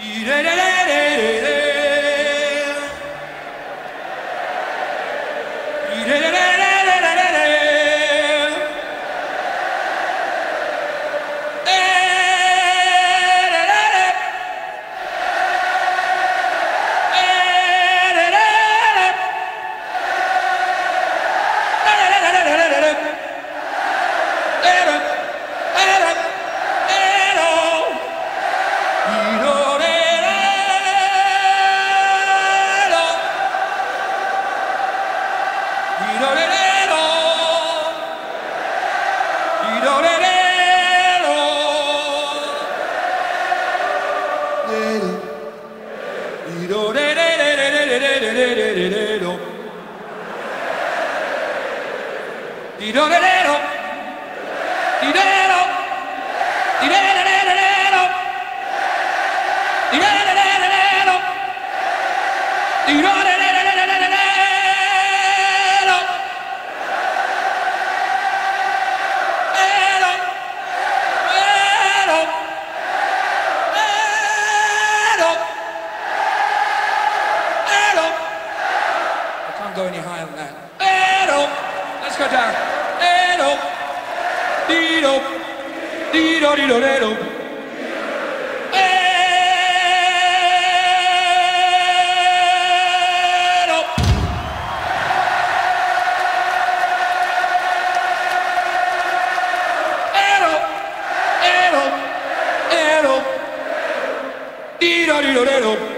Yeah, yeah, yeah. Di do go any higher than that. Let's go down. And up. Dee up. Dee dee dee. Dee-da-dee-da-dee-da.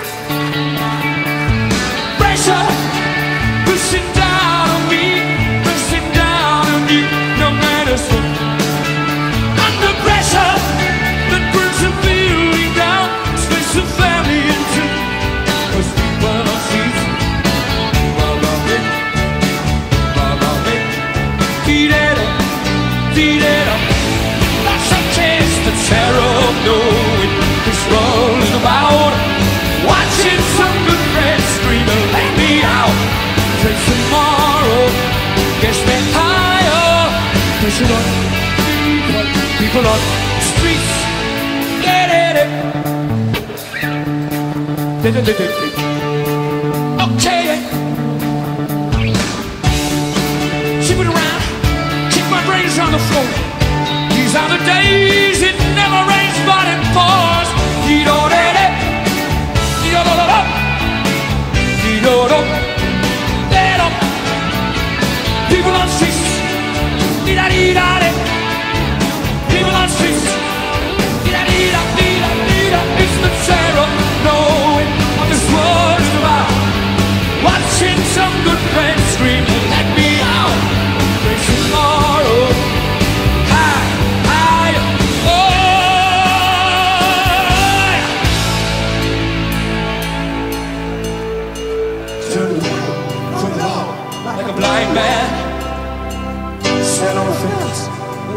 we should not call people on streets. Okay. Keep it around. Keep my brains on the floor. These are the days.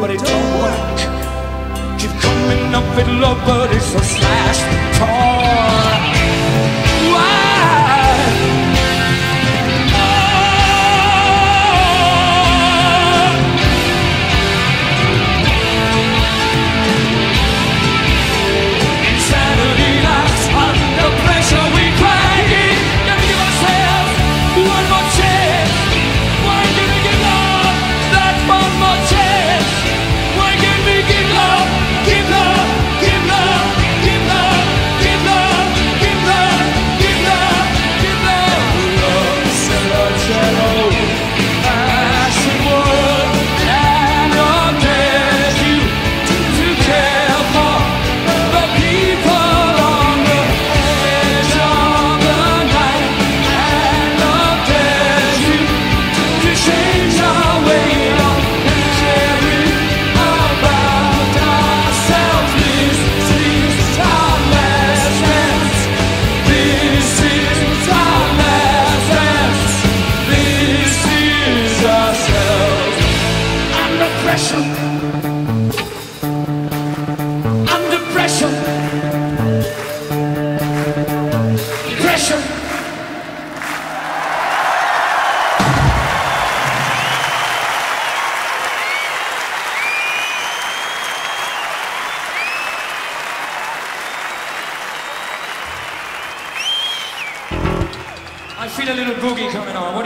but it don't work. Keep coming up with love, but it's a slash torn. Pressure. Pressure. I feel a little boogie coming on. What do you